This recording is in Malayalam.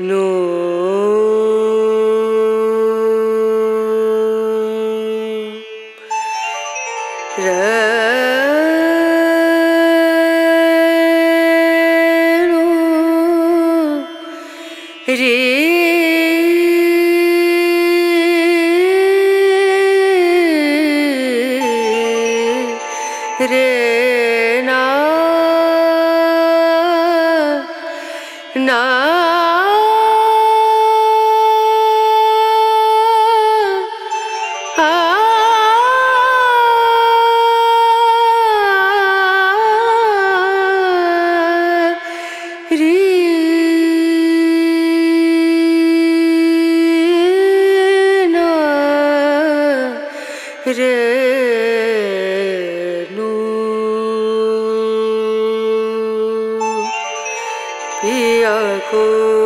no renu iako